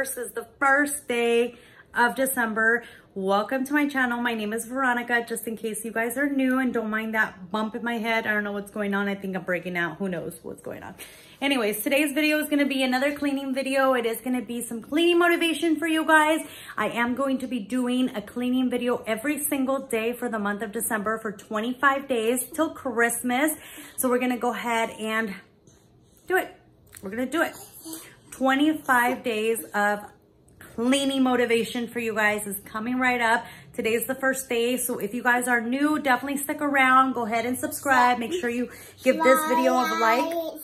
December 1st is the first day of December. Welcome to my channel. My name is Veronica, just in case you guys are new and don't mind that bump in my head. I don't know what's going on. I think I'm breaking out. Who knows what's going on. Anyways, today's video is going to be another cleaning video. It is going to be some cleaning motivation for you guys. I am going to be doing a cleaning video every single day for the month of December for 25 days till Christmas. So we're going to go ahead and do it. We're going to do it. 25 days of cleaning motivation for you guys is coming right up. Today's the first day, so if you guys are new, definitely stick around. Go ahead and subscribe. Make sure you give this video a like.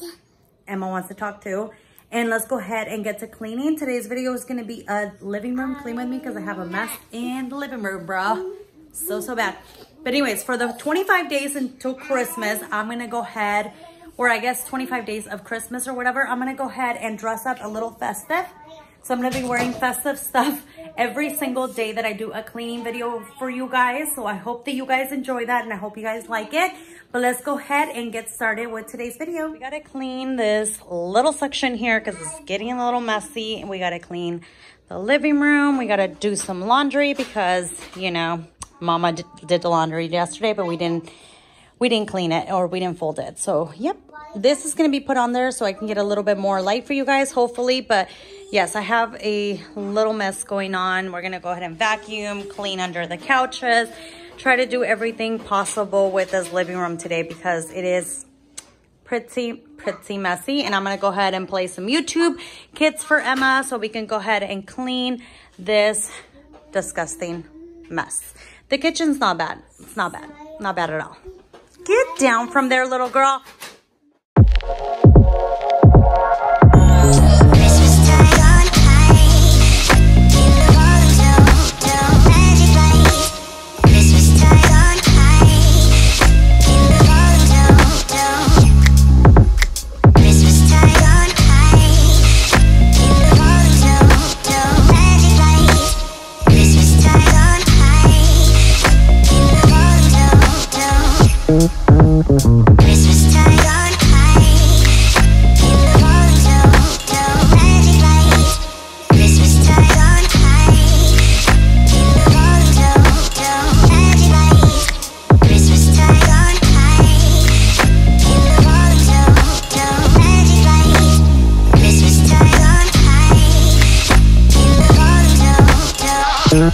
Emma wants to talk too. And let's go ahead and get to cleaning. Today's video is going to be a living room clean with me because I have a mess in the living room, bro. So, so bad. But anyways, for the 25 days until Christmas, I'm going to go ahead, or I guess 25 days of Christmas or whatever, I'm to go ahead and dress up a little festive. So I'm to be wearing festive stuff every single day that I do a cleaning video for you guys. So I hope that you guys enjoy that and I hope you guys like it. But let's go ahead and get started with today's video. We gotta clean this little section here because it's getting a little messy. And we gotta clean the living room. We gotta do some laundry because, you know, mama did the laundry yesterday, but we didn't we didn't clean it or we didn't fold it. So, yep, this is going to be put on there so I can get a little bit more light for you guys, hopefully. But yes, I have a little mess going on. We're going to go ahead and vacuum, clean under the couches, try to do everything possible with this living room today because it is pretty, pretty messy. And I'm going to go ahead and play some YouTube Kids for Emma so we can go ahead and clean this disgusting mess. The kitchen's not bad. It's not bad. Not bad at all. Get down from there, little girl. in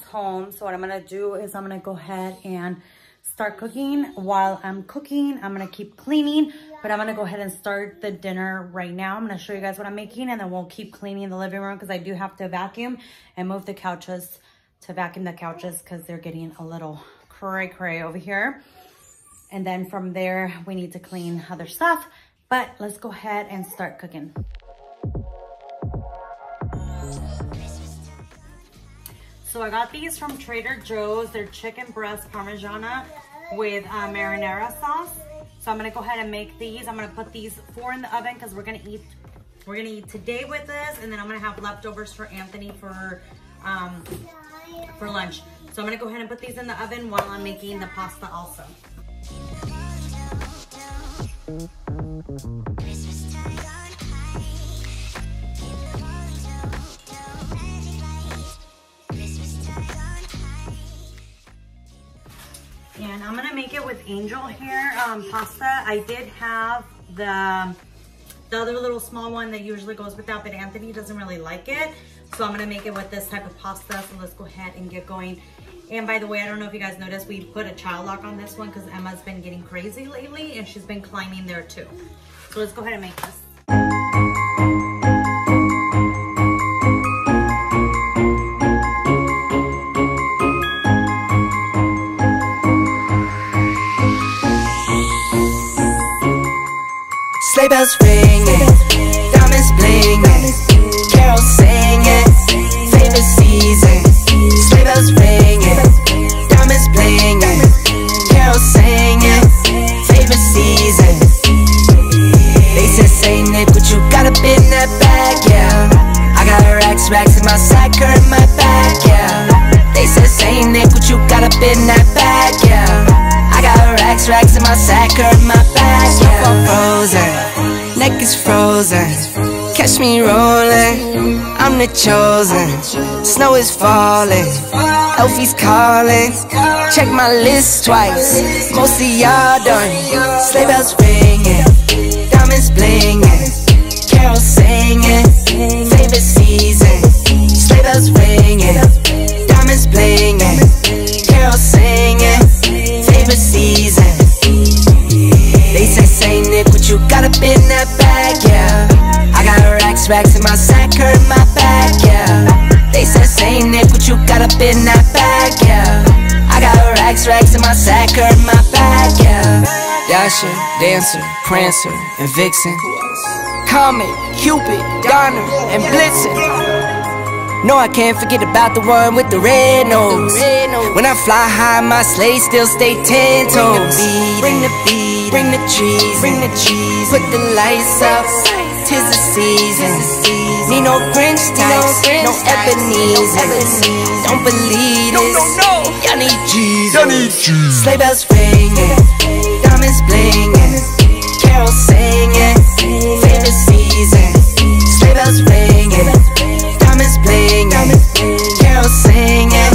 home. So what I'm gonna do is I'm gonna go ahead and start cooking. While I'm cooking, I'm gonna keep cleaning, but I'm gonna go ahead and start the dinner right now. I'm gonna show you guys what I'm making and then we'll keep cleaning the living room because I do have to vacuum and move the couches to vacuum the couches because they're getting a little cray cray over here. And then from there, we need to clean other stuff. But let's go ahead and start cooking. So I got these from Trader Joe's. They're chicken breast parmigiana with uh, marinara sauce. So I'm gonna go ahead and make these. I'm gonna put these four in the oven because we're gonna eat we're gonna eat today with this, and then I'm gonna have leftovers for Anthony for um, for lunch. So I'm gonna go ahead and put these in the oven while I'm making the pasta also. I'm gonna make it with angel hair um, pasta. I did have the, the other little small one that usually goes with that, but Anthony doesn't really like it. So I'm gonna make it with this type of pasta. So let's go ahead and get going. And by the way, I don't know if you guys noticed, we put a child lock on this one because Emma's been getting crazy lately and she's been climbing there too. So let's go ahead and make this. Bells ringing, diamonds blinging, the chosen. Snow is falling, Elfie's calling. Check my list twice, most of y'all done. Sleigh bells ringing, diamonds blinging, carols singing, favorite season. Sleigh bells ringing, diamonds blinging, carols singing, favorite season. They say Saint Nick, what you got up in racks, in my sack in my back, yeah. They said Saint Nick, what you got up in that bag, yeah. I got racks, racks in my sack in my back, yeah. Dasher, Dancer, Prancer, and Vixen. Comet, Cupid, Donner, and Blitzen. No, I can't forget about the one with the red nose. When I fly high, my sleigh still stay ten toes. Bring the beat, bring the trees, bring the cheese. Put the lights up, tis the season. Need no Grinch types, no Ebenezer. Don't believe this, y'all need Jesus. Sleigh bells ringing, diamonds blinging, carols singing, favorite season. Sleigh bells ringing diamonds blinging, carols singing,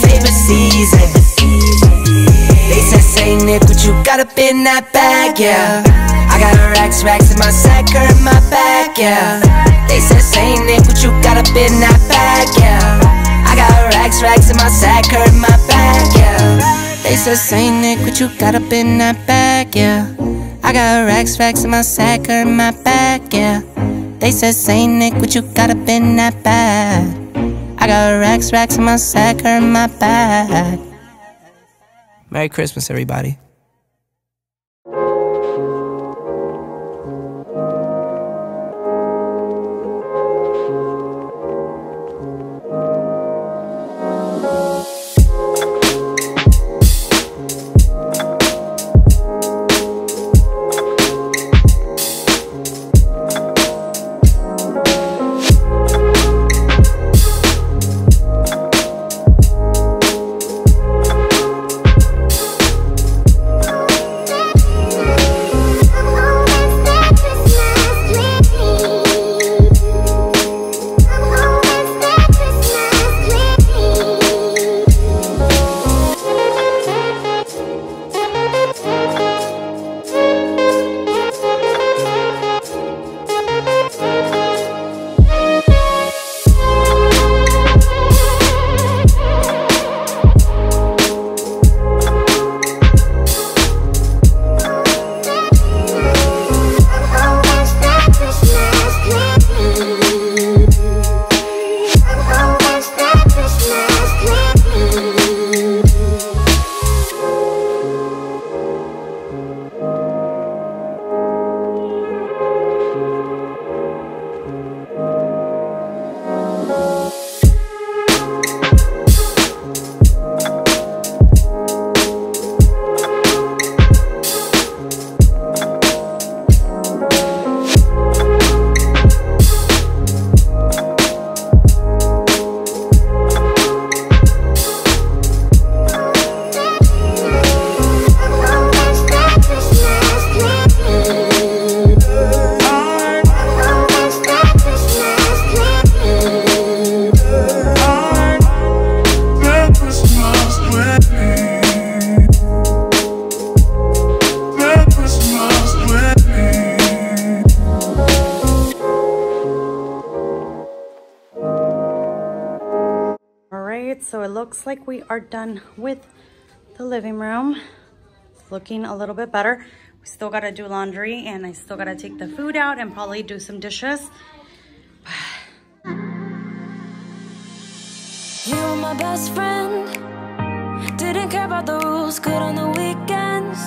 favorite season. They said Saint Nick, what you got up in that bag, yeah. Racks, racks in my sack or in my bag, yeah. They said Saint Nick, what you got up in that bag, yeah. I got racks, racks in my sack or in my bag, yeah. They said Saint Nick, what you got up in that bag, yeah. I got racks, racks in my sack or in my bag, yeah. They said, Saint Nick, what you got up in that bag? I got racks, racks in my sack or in my bag. Merry Christmas, everybody. Like we are done with the living room. It's looking a little bit better. We still gotta do laundry and I still gotta take the food out and probably do some dishes. You were my best friend. Didn't care about the rules, good on the weekends.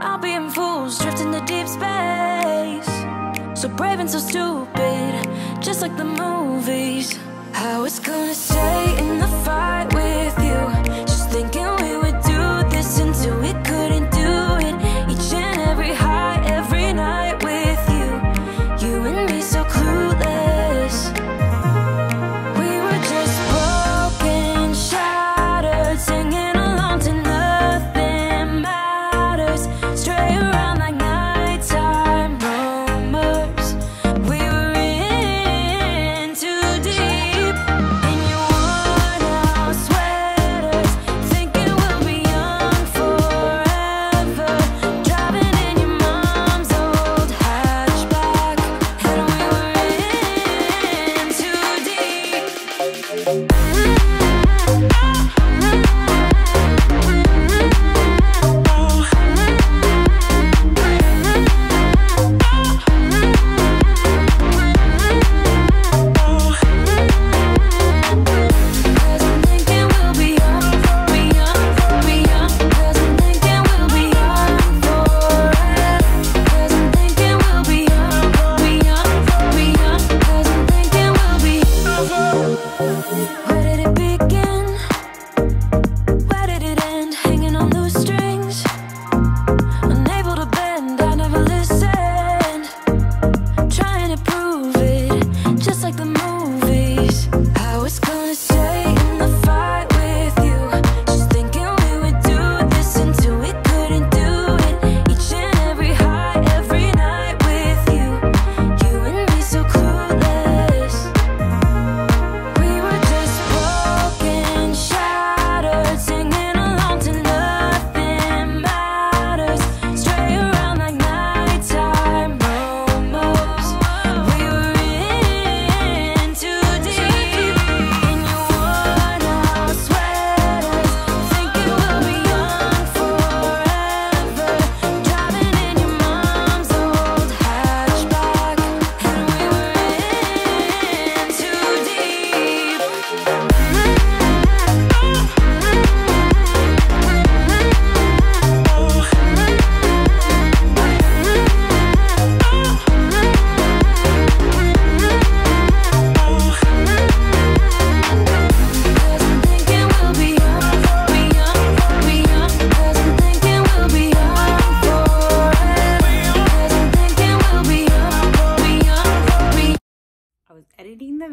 I'll be in fools, drifting to deep space. So brave and so stupid, just like the movies. I was gonna stay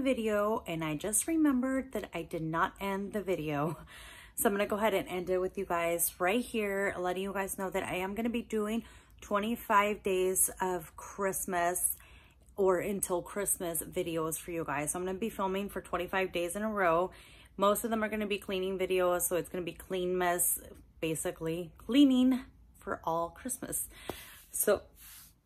video and I just remembered that I did not end the video. So I'm going to go ahead and end it with you guys right here, letting you guys know that I am going to be doing 25 days of Christmas or until Christmas videos for you guys. So I'm going to be filming for 25 days in a row. Most of them are going to be cleaning videos. So it's going to be clean-mas, basically cleaning for all Christmas. So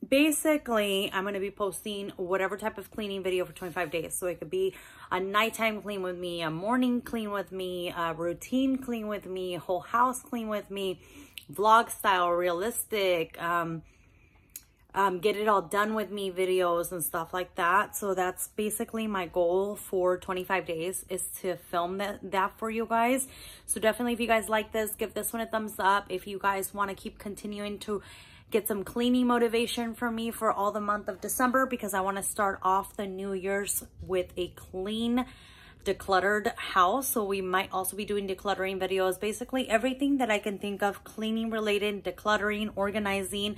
basically i'm going to be posting whatever type of cleaning video for 25 days so it could be a nighttime clean with me a morning clean with me a routine clean with me whole house clean with me vlog style realistic um um, get it all done with me videos and stuff like that. So that's basically my goal for 25 days is to film that, that for you guys. So definitely if you guys like this, give this one a thumbs up. If you guys want to keep continuing to get some cleaning motivation for me for all the month of December because I want to start off the New Year's with a clean decluttered house. So we might also be doing decluttering videos. Basically everything that i can think of cleaning related decluttering organizing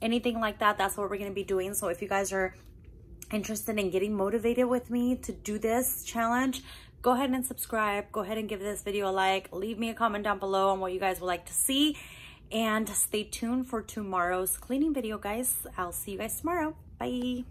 anything like that that's what we're going to be doing. So if you guys are interested in getting motivated with me to do this challenge go ahead and subscribe. Go ahead and give this video a like. Leave me a comment down below on what you guys would like to see and stay tuned for tomorrow's cleaning video guys. I'll see you guys tomorrow. Bye